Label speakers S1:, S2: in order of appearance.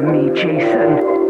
S1: me, Jason.